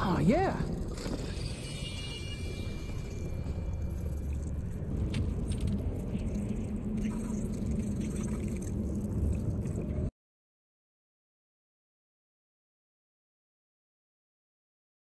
Ah, yeah.